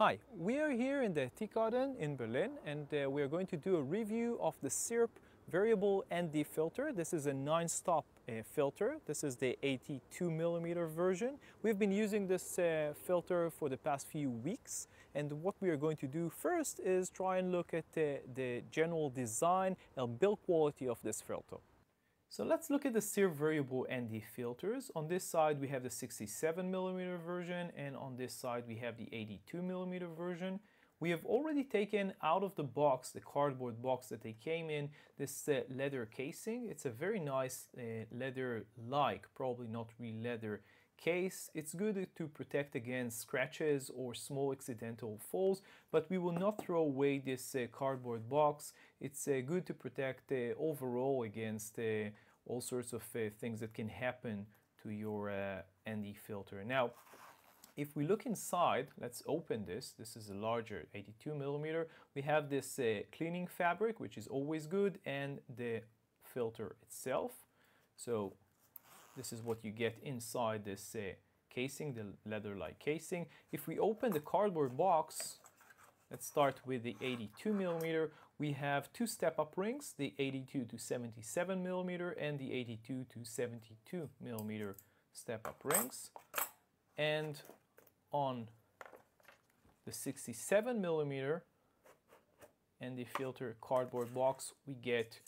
Hi, we are here in the Tiergarten in Berlin and uh, we are going to do a review of the Syrp variable ND filter. This is a nine-stop uh, filter. This is the 82 millimeter version. We've been using this uh, filter for the past few weeks and what we are going to do first is try and look at the general design and build quality of this filter. So let's look at the Syrp variable ND filters. On this side we have the 67mm version and on this side we have the 82mm version. We have already taken out of the box, the cardboard box that they came in, this uh, leather casing. It's a very nice uh, leather-like, probably not real leather case. It's good to protect against scratches or small accidental falls, but we will not throw away this uh, cardboard box. It's uh, good to protect uh, overall against uh, all sorts of uh, things that can happen to your uh, ND filter. Now, if we look inside, let's open this. This is a larger 82 millimeter. We have this cleaning fabric, which is always good, and the filter itself. So this is what you get inside this uh, casing, the leather-like casing. If we open the cardboard box, let's start with the 82 millimeter. We have two step-up rings, the 82 to 77 millimeter and the 82 to 72 millimeter step-up rings. And on the 67 millimeter and the filter cardboard box, we get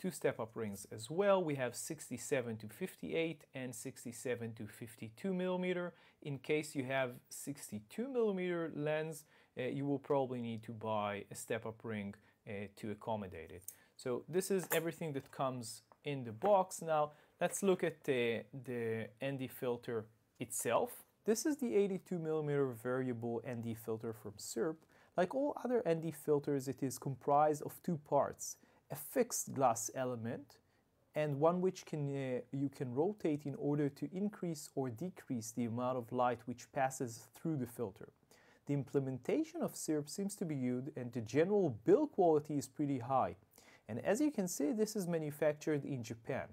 two step-up rings as well. We have 67 to 58 and 67 to 52 millimeter. In case you have 62 millimeter lens, you will probably need to buy a step-up ring uh, to accommodate it. So this is everything that comes in the box. Now let's look at uh, the ND filter itself. This is the 82 millimeter variable ND filter from Syrp. Like all other ND filters, it is comprised of two parts a fixed glass element and one which can, uh, you can rotate in order to increase or decrease the amount of light which passes through the filter. The implementation of Syrp seems to be good and the general build quality is pretty high. And as you can see, this is manufactured in Japan.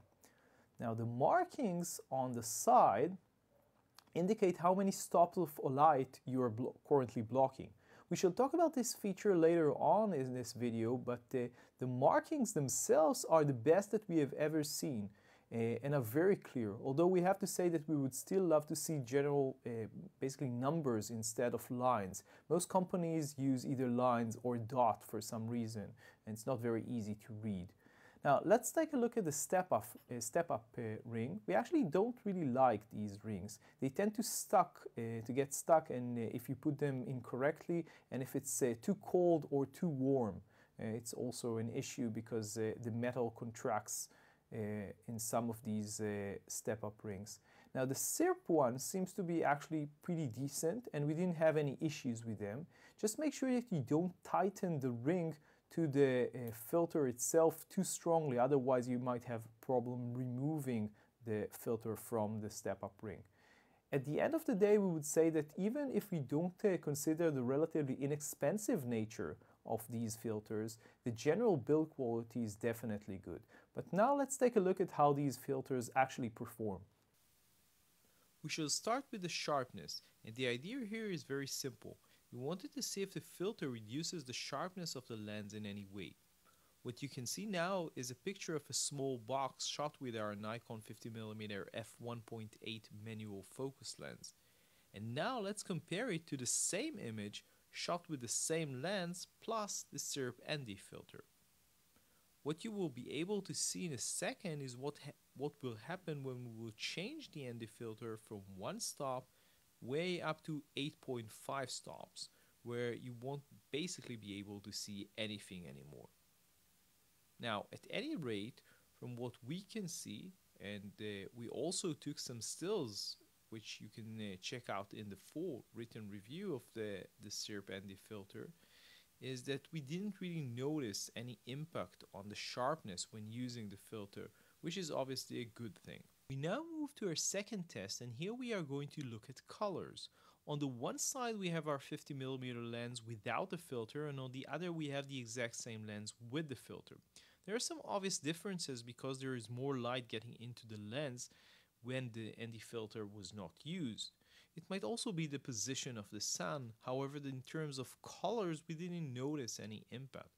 Now the markings on the side indicate how many stops of light you are blo currently blocking. We shall talk about this feature later on in this video, but the markings themselves are the best that we have ever seen and are very clear. Although we have to say that we would still love to see general, uh, basically numbers instead of lines. Most companies use either lines or dot for some reason, and it's not very easy to read. Now let's take a look at the step up, uh, step up uh, ring. We actually don't really like these rings. They tend to stuck, uh, to get stuck and if you put them incorrectly and if it's too cold or too warm. It's also an issue because the metal contracts in some of these step up rings. Now the Syrp one seems to be actually pretty decent and we didn't have any issues with them. Just make sure that you don't tighten the ring to the uh, filter itself too strongly, otherwise you might have a problem removing the filter from the step-up ring. At the end of the day, we would say that even if we don't uh, consider the relatively inexpensive nature of these filters, the general build quality is definitely good. But now let's take a look at how these filters actually perform. We shall start with the sharpness, and the idea here is very simple. We wanted to see if the filter reduces the sharpness of the lens in any way. What you can see now is a picture of a small box shot with our Nikon 50mm f1.8 manual focus lens. And now let's compare it to the same image shot with the same lens plus the Syrp ND filter. What you will be able to see in a second is what, what will happen when we will change the ND filter from one stop way up to 8.5 stops where you won't basically be able to see anything anymore. Now at any rate from what we can see and uh, we also took some stills which you can uh, check out in the full written review of the, the Syrp ND filter is that we didn't really notice any impact on the sharpness when using the filter which is obviously a good thing. We now move to our second test and here we are going to look at colors. On the one side we have our 50mm lens without the filter and on the other we have the exact same lens with the filter. There are some obvious differences because there is more light getting into the lens when the ND filter was not used. It might also be the position of the sun, however in terms of colors we didn't notice any impact.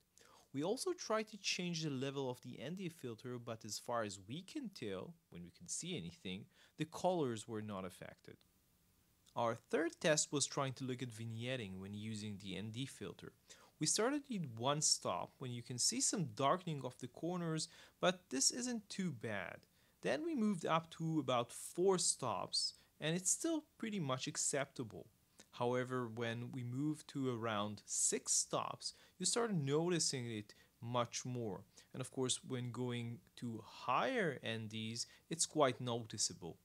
We also tried to change the level of the ND filter but as far as we can tell, when we can see anything, the colors were not affected. Our third test was trying to look at vignetting when using the ND filter. We started with one stop when you can see some darkening of the corners, but this isn't too bad. Then we moved up to about four stops and it's still pretty much acceptable. However, when we move to around six stops, you start noticing it much more. And of course, when going to higher NDs, it's quite noticeable.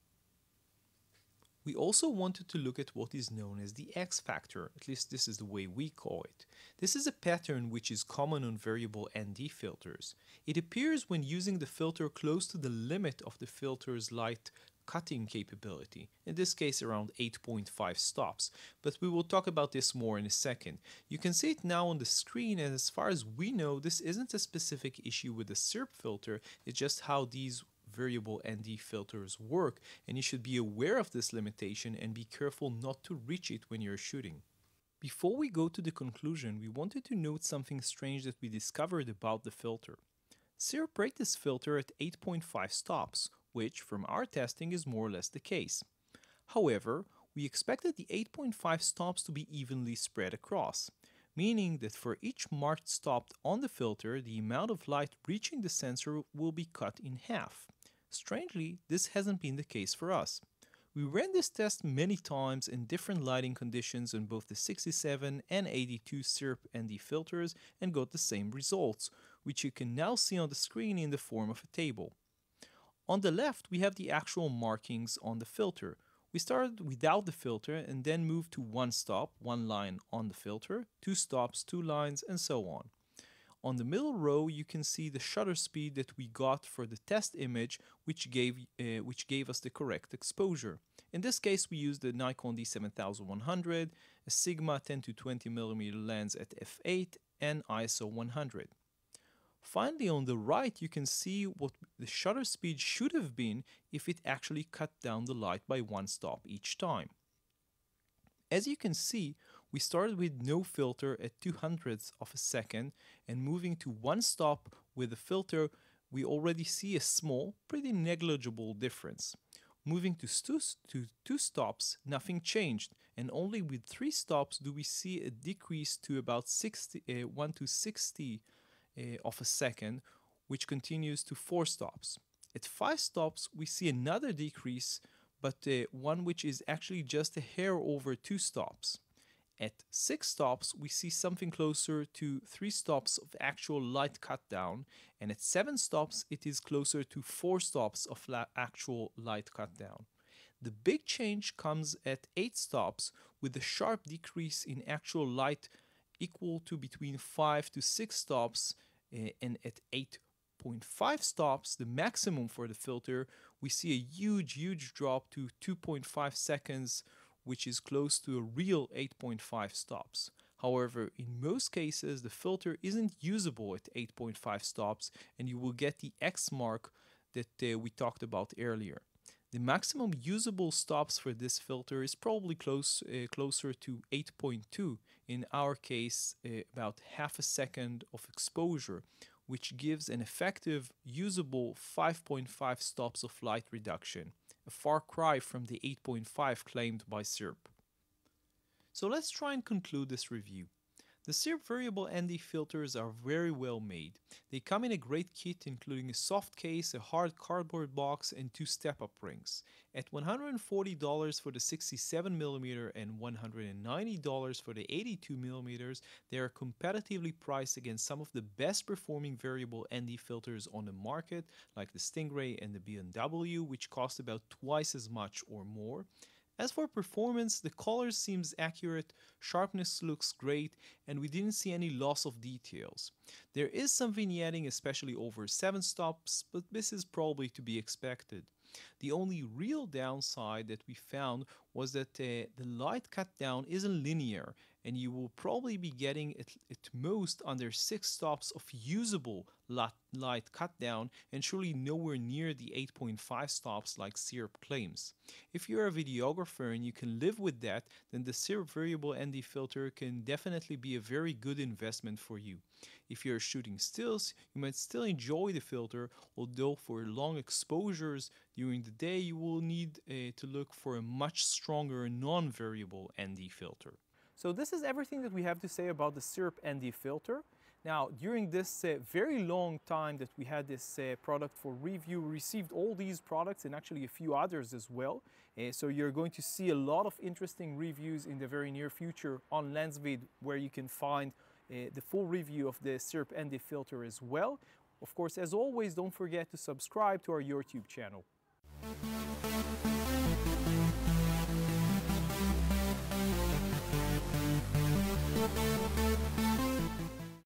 We also wanted to look at what is known as the X factor, at least this is the way we call it. This is a pattern which is common on variable ND filters. It appears when using the filter close to the limit of the filter's light cutting capability, in this case around 8.5 stops, but we will talk about this more in a second. You can see it now on the screen and as far as we know this isn't a specific issue with the Syrp filter, it's just how these variable ND filters work and you should be aware of this limitation and be careful not to reach it when you're shooting. Before we go to the conclusion, we wanted to note something strange that we discovered about the filter. Syrp rate this filter at 8.5 stops, which from our testing is more or less the case. However, we expected the 8.5 stops to be evenly spread across, meaning that for each marked stop on the filter, the amount of light reaching the sensor will be cut in half. Strangely, this hasn't been the case for us. We ran this test many times in different lighting conditions on both the 67 and 82 Syrp ND filters and got the same results, which you can now see on the screen in the form of a table. On the left, we have the actual markings on the filter. We started without the filter and then moved to one stop, one line on the filter, two stops, two lines, and so on. On the middle row, you can see the shutter speed that we got for the test image, which gave, uh, which gave us the correct exposure. In this case, we used the Nikon D7100, a Sigma 10 to 20 mm lens at f8, and ISO 100. Finally, on the right, you can see what the shutter speed should have been if it actually cut down the light by one stop each time. As you can see, we started with no filter at 2 hundredths of a second and moving to one stop with a filter we already see a small, pretty negligible difference. Moving to, to two stops, nothing changed, and only with three stops do we see a decrease to about 60, uh, 1 to 60 uh, of a second, which continues to four stops. At five stops, we see another decrease, but uh, one which is actually just a hair over two stops. At six stops, we see something closer to three stops of actual light cut down, and at seven stops, it is closer to four stops of actual light cut down. The big change comes at eight stops, with a sharp decrease in actual light equal to between five to six stops, uh, and at 8.5 stops, the maximum for the filter, we see a huge, huge drop to 2.5 seconds which is close to a real 8.5 stops. However, in most cases, the filter isn't usable at 8.5 stops and you will get the X mark that uh, we talked about earlier. The maximum usable stops for this filter is probably close, uh, closer to 8.2, in our case uh, about half a second of exposure, which gives an effective usable 5.5 stops of light reduction a far cry from the 8.5 claimed by Syrp. So let's try and conclude this review. The Syrp variable ND filters are very well made. They come in a great kit including a soft case, a hard cardboard box, and two step-up rings. At $140 for the 67mm and $190 for the 82mm, they are competitively priced against some of the best performing variable ND filters on the market, like the Singh-Ray and the B&W, which cost about twice as much or more. As for performance, the color seems accurate, sharpness looks great, and we didn't see any loss of details. There is some vignetting, especially over 7 stops, but this is probably to be expected. The only real downside that we found was that uh, the light cut down isn't linear and you will probably be getting at, at most under 6 stops of usable light cut down and surely nowhere near the 8.5 stops like Syrp claims. If you're a videographer and you can live with that, then the Syrp variable ND filter can definitely be a very good investment for you. If you're shooting stills, you might still enjoy the filter, although for long exposures during the day you will need uh, to look for a much stronger non-variable ND filter. So this is everything that we have to say about the Syrp ND filter. Now, during this uh, very long time that we had this uh, product for review, received all these products and actually a few others as well. Uh, so you're going to see a lot of interesting reviews in the very near future on Lensvid where you can find uh, the full review of the Syrp ND filter as well. Of course, as always, don't forget to subscribe to our YouTube channel.